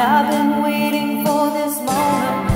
I've been waiting for this moment.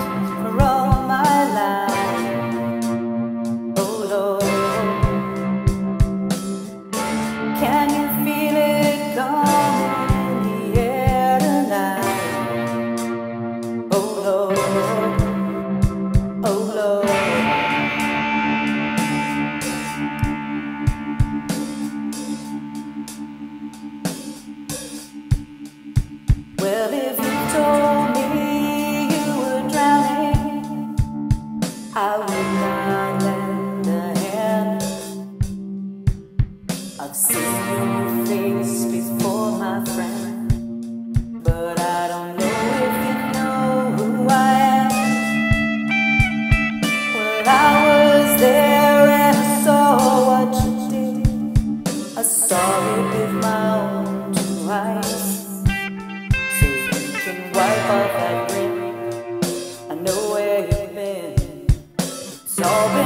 all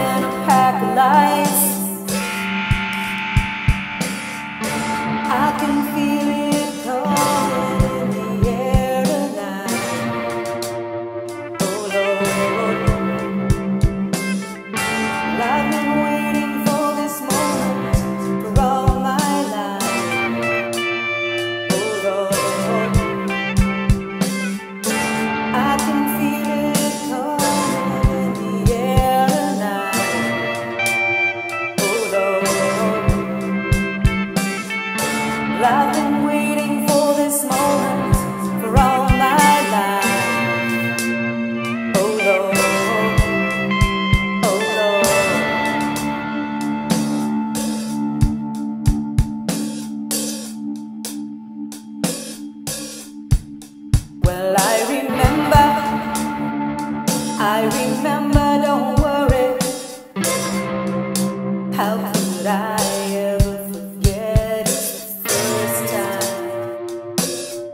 How could I ever forget the first time,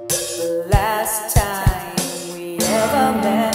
the last time we ever met?